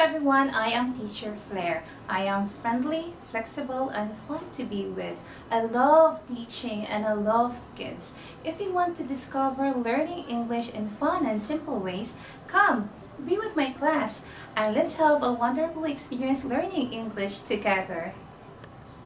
everyone, I am Teacher Flare. I am friendly, flexible, and fun to be with. I love teaching and I love kids. If you want to discover learning English in fun and simple ways, come, be with my class, and let's have a wonderful experience learning English together.